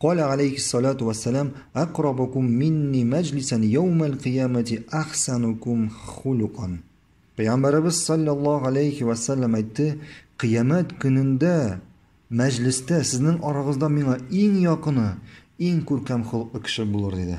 قال عليه الصلاة والسلام أقربكم مني مجلسا يوم القيامة أحسنكم خلقا. пайғамбарымыз саллаллаху алейхи уассалам айтты қиямет күнінде мәжілісте сіздің араңызда миңа ең жақыны ең көркем хұлықты кіші болыр деді